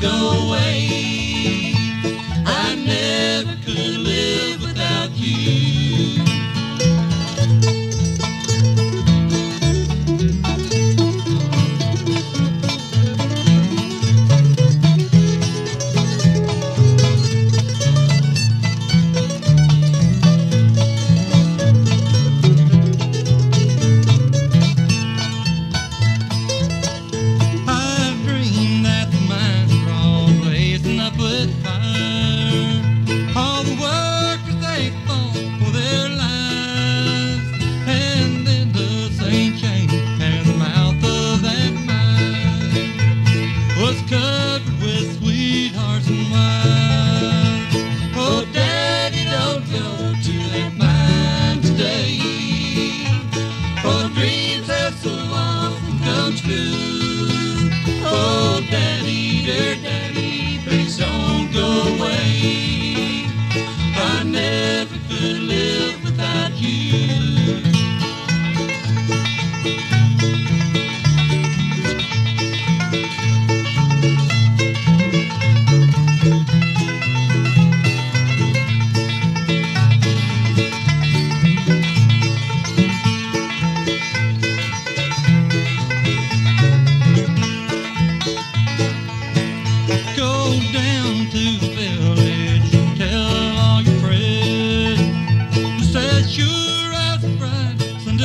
go away. Often come